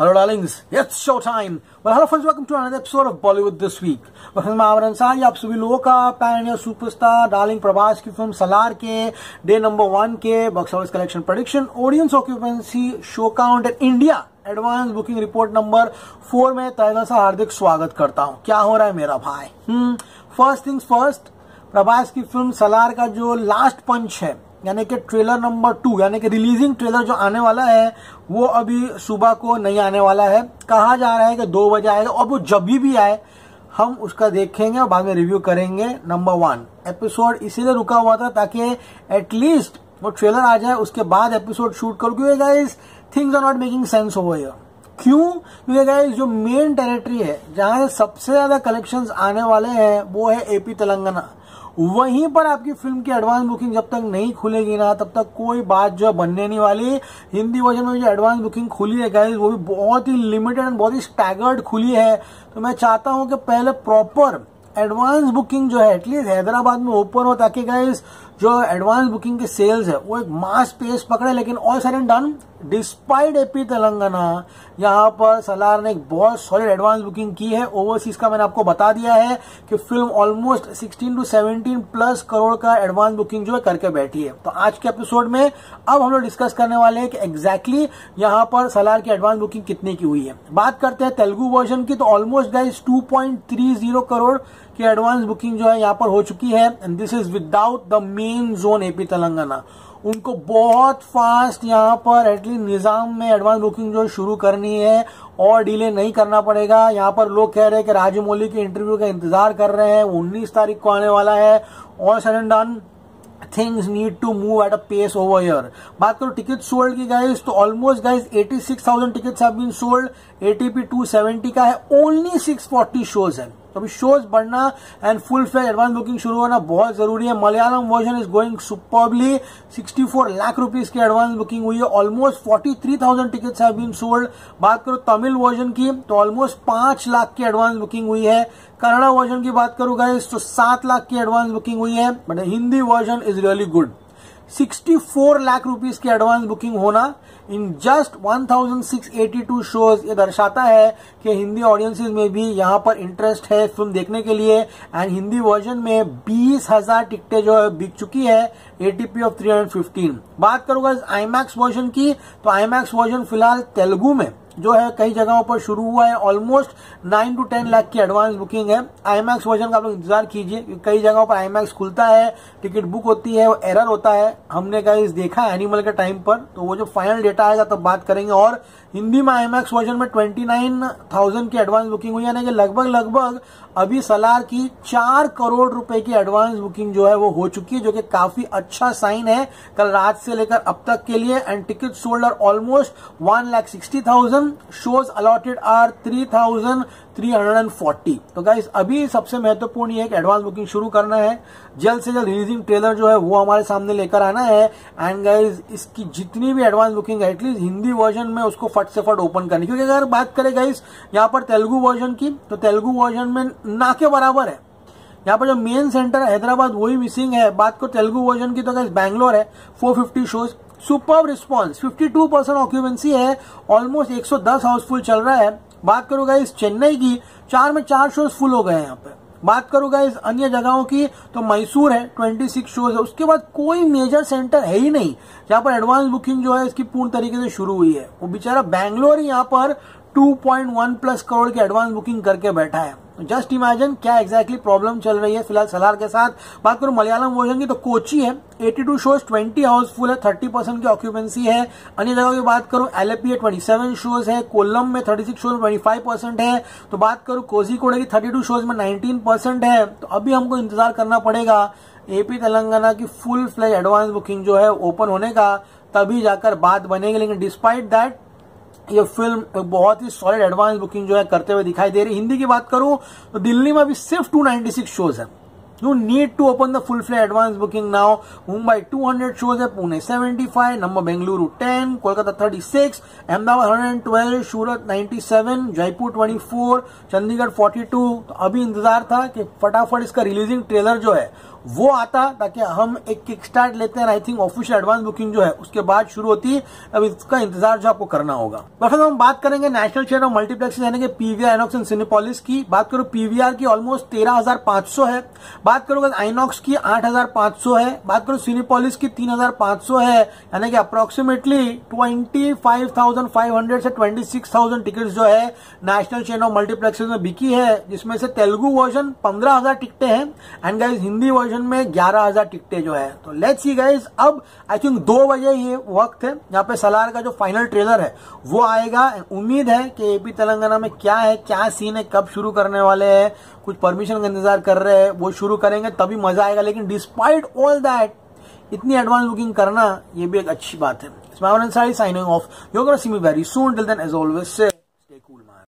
Hello, darlings. It's show time. Well, hello, friends. Welcome to another episode of Bollywood this week. मैं मावर अंसारी आप सभी लोगों का pan India superstar darling Prabhas की film Salaar के day number one के box office collection prediction audience occupancy show count in India advance booking report number four में तयदा सा हार्दिक स्वागत करता हूँ क्या हो रहा है मेरा भाई फ़र्स्ट थिंग्स फ़र्स्ट प्रभास की फ़िल्म सलार का जो लास्ट पंच है यानी कि ट्रेलर नंबर टू यानी कि रिलीजिंग ट्रेलर जो आने वाला है, वो अभी सुबह को नहीं आने वाला है। कहा जा रहा है कि दो बजे आएगा, और वो जब भी आए, हम उसका देखेंगे और बाद में रिव्यू करेंगे नंबर वन एपिसोड इसीलिए रुका हुआ था ताकि एटलीस्ट वो ट्रेलर आ जाए, उसके बाद एपिसोड शूट करो। क्योंकि guys things are not making sense over here क्यों? क्योंकि गाइस जो मेन टेरिटरी है, जहाँ सबसे ज़्यादा कलेक्शंस आने वाले हैं, वो है एपी तेलंगाना वहीं पर आपकी फ़िल्म की एडवांस बुकिंग जब तक नहीं खुलेगी ना, तब तक कोई बात जो है बनने नहीं वाली। हिंदी वर्जन में जो एडवांस बुकिंग खुली है गाइज़ वो भी बहुत ही लिमिटेड एंड बहुत ही स्टैगर्ड खुली है। तो मैं चाहता हूँ कि पहले प्रॉपर एडवांस बुकिंग जो है एटलीस्ट हैदराबाद में ओपन हो ताकि गाइस जो एडवांस बुकिंग के सेल्स है, वो एक मास पेस पकड़े, लेकिन all said and done despite AP Telangana यहाँ पर सलार ने एक बहुत सॉलिड एडवांस बुकिंग की है. ओवरसीज का मैंने आपको बता दिया है कि film almost 16 to 17 plus crore का एडवांस बुकिंग जो है करके बैठी है. तो आज के एपिसोड में अब हम लोग डिस्कस करने वाले हैं कि एग्जैक्टली exactly यहाँ पर सलार की एडवांस बुकिंग कितने की हुई है. बात करते हैं तेलुगु वर्जन की तो ऑलमोस्ट गाइज़ टू करोड़ की एडवांस बुकिंग जो है यहाँ पर हो चुकी है and this is without the main zone AP Telangana उनको बहुत फास्ट यहाँ पर एटलीस्ट निज़ाम में एडवांस बुकिंग जो शुरू करनी है और डिले नहीं करना पड़ेगा। यहाँ पर लोग कह रहे हैं कि राजमौली के इंटरव्यू का इंतज़ार कर रहे हैं उन्नीस तारीख को आने वाला है और said and done things need to move at a pace over here बात करो टिकट सोल्ड की गाइज़ तो almost guys 86,000 tickets have been sold ATP 270 का है ओनली 640 शोज़ है। तो अभी शोज़ बढ़ना and full fledge advance booking शुरू होना बहुत ज़रूरी है। Malayalam version is going superbly 64 lakh rupees की एडवांस बुकिंग हुई है। Almost 43,000 tickets have been sold बात करो तमिल वर्जन की तो ऑलमोस्ट पाँच लाख की एडवांस बुकिंग हुई है। कन्नड़ा वर्जन की बात करूँ गाइस तो सात लाख की एडवांस बुकिंग हुई है। But Hindi version is really good 64 lakh rupees की एडवांस बुकिंग होना इन जस्ट 1682 शोज़ ये दर्शाता है कि हिंदी ऑडियंसेस में भी यहाँ पर इंटरेस्ट है फ़िल्म देखने के लिए एंड हिंदी वर्जन में बीस हज़ार टिकटें जो है बिक चुकी है एटीपी ऑफ़ 315 बात करूँगा आईमैक्स वर्जन की तो आईमैक्स वर्जन फ़िलहाल तेलुगु में। जो है कई जगहों पर शुरू हुआ है। Almost nine to ten lakh की एडवांस बुकिंग है। आईमैक्स वर्जन का आप लोग इंतज़ार कीजिए कई जगहों पर आईमैक्स खुलता है टिकट बुक होती है एरर होता है। हमने कहीं देखा एनिमल के टाइम पर तो वो जो फाइनल डेटा आएगा तब बात करेंगे। और हिंदी में आईमैक्स वर्जन में ट्वेंटी नाइन थाउज़ेंड की एडवांस बुकिंग हुई यानी कि लगभग लगभग अभी सलार की चार करोड़ रुपए की एडवांस बुकिंग जो है वो हो चुकी है, जो कि काफ़ी अच्छा साइन है कल रात से लेकर अब तक के लिए। And ticket sold are almost one lakh sixty thousand shows allotted are three thousand three hundred and forty तो गाइस अभी सबसे महत्वपूर्ण ये है एडवांस बुकिंग शुरू करना है। जल्द से जल्द रिलीजिंग ट्रेलर जो है, वो हमारे सामने लेकर आना है। एंड गाइस इसकी जितनी भी एडवांस बुकिंग है एटलीस्ट हिंदी वर्जन में उसको फट से फट ओपन करनी क्योंकि अगर बात करें गाइस यहाँ पर तेलुगु वर्जन की तो तेलुगु वर्जन में ना के बराबर है। यहाँ पर जो मेन सेंटर है, हैदराबाद, वही मिसिंग है। बात को तेलुगु वर्जन की तो गाइस बैंगलोर है 450 shows super response 52 percent occupancy है ऑलमोस्ट 110 हाउसफुल चल रहा है। बात करूँगा इस चेन्नई की चार में चार शोज़ फुल हो गए हैं यहाँ पे। बात करूँगा इस अन्य जगहों की तो मैसूर है 26 शोज़ है। उसके बाद कोई मेजर सेंटर है ही नहीं। जहाँ पर एडवांस बुकिंग जो है, इसकी पूर्ण तरीके से शुरू हुई है। वो बेचारा बैंगलोर ही यहाँ पर 2.1 प्लस करोड़ की एडवांस बुकिंग करके बैठा है। जस्ट इमेजिन क्या एक्जैक्टली प्रॉब्लम चल रही है फ़िलहाल सलार के साथ। बात करूँ मलयालम वर्जन की तो कोची है 82 शोज़ 20 हाउसफुल है 30 परसेंट की ऑक्यूपेंसी है। अन्य जगह की बात करूँ एलएपी है 27 शोज़ है कोलम में 36 शोज़ 25 परसेंट है। तो बात करूँ कोजीकोड़े की 32 शोज़ में 19 परसेंट है। तो अभी हमको इंतज़ार करना पड़ेगा एपी तेलंगाना की फुल फ्लैज एडवांस बुकिंग जो है ओपन होने का, तभी जाकर बात बनेगी। लेकिन डिस्पाइट दैट ये फ़िल्म बहुत ही सॉलिड एडवांस बुकिंग जो है करते हुए दिखाई दे रही हिंदी की बात करूँ तो दिल्ली में अभी सिर्फ़ 296 शोज़ है। You need to open the full fledge advance booking now Mumbai 200 shows है, पुणे 75 नंबर बेंगलुरु 10 कोलकाता 36 अहमदाबाद 112 सूरत 97 जयपुर 24 चंडीगढ़ 42 तो अभी इंतज़ार था कि फटाफट इसका रिलीजिंग ट्रेलर जो है वो आता ताकि हम एक किक स्टार्ट लेते हैं I think official advance booking जो है, उसके बाद शुरू होती है अब इसका इंतज़ार जो आपको करना होगा। फिर हम बात करेंगे नेशनल चेयर ऑफ़ मल्टीप्लेक्स यानी कि पीवीआर आइनॉक्स एंड सिनेपोलिस की। बात करो पीवीआर की ऑलमोस्ट तेरह हज़ार पाँच सौ है। बात करो आइनॉक्स की, आठ हज़ार पाँच सौ है। बात करो सिनेपोलिस की, तीन हज़ार पाँच सौ है। यानी कि approximately twenty five thousand five hundred से ट्वेंटी सिक्स थाउज़ेंड टिकट जो है नेशनल चेन ऑफ़ मल्टीप्लेक्स में बिकी है, जिसमें से तेलुगु वर्जन पंद्रह हज़ार टिकटें हैं। एंड गाइज़ हिंदी वर्जन में ग्यारह हज़ार टिकटें जो है। तो लेट्स सी गाइज़ अब आई थिंक दो बजे ये वक्त है यहाँ पे सलार का जो फाइनल ट्रेलर है, वो आएगा। उम्मीद है कि एपी तेलंगाना में क्या है, क्या सीन है, कब शुरू करने वाले हैं, कुछ परमिशन का इंतज़ार कर रहे हैं, वो शुरू करेंगे, तभी मज़ा आएगा। लेकिन डिस्पाइट ऑल दैट इतनी एडवांस बुकिंग करना, ये भी एक अच्छी बात है। gonna see me very soon. Till then, as always, say